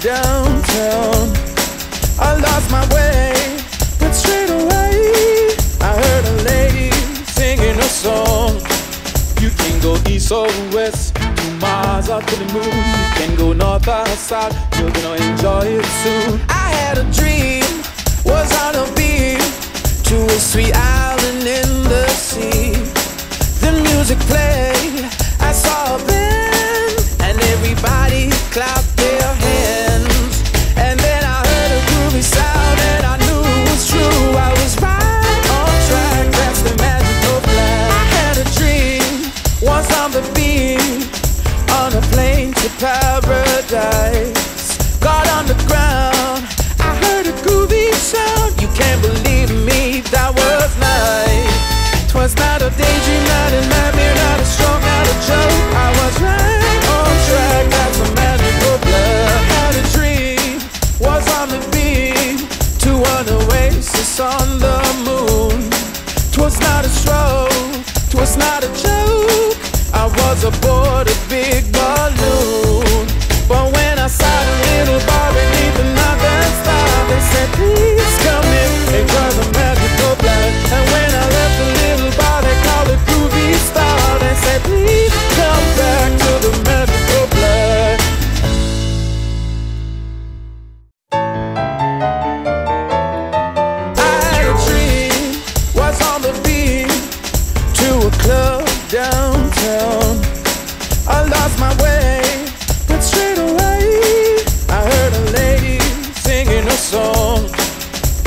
downtown. I lost my way, but straight away I heard a lady singing a song. You can go east or west, to Mars out to the moon. You can go north or south, you're gonna enjoy it soon. I had a dream, was on a beam to a sweet island in the sea. The music played. To paradise. Got on the ground, I heard a groovy sound. You can't believe me, that was night. Twas not a daydream, not a nightmare, not a stroke, not a joke. I was right on track, that's a magical blood. Had a dream, was on the beat to an oasis on the moon. Twas not a stroke, twas not a joke. I was aboard a big balloon. Club downtown. I lost my way, but straight away I heard a lady singing a song.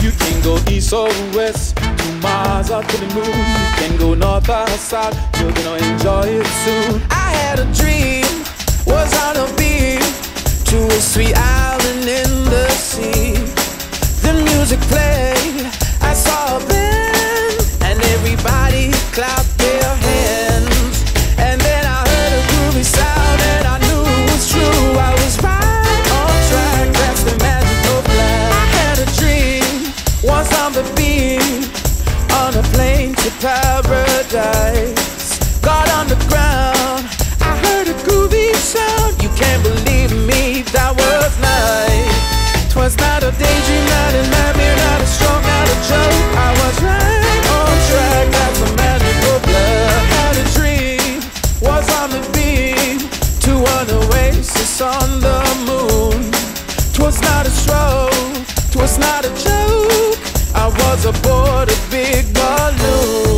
You can go east or west, to Mars or to the moon. You can go north or south, you're gonna enjoy it soon. I had a dream, was on a beat to a sweet island in the sea. The music played, I saw a band, and everybody clapped plane to paradise. Got on the ground, I heard a groovy sound. You can't believe me, that was night. Twas not a daydream, not a nightmare, not a stroke, not a joke. I was right on track, that's a magical blur. Had a dream, was on the beam to an oasis on the moon. Twas not a stroke, twas not a joke. I was aboard a big balloon.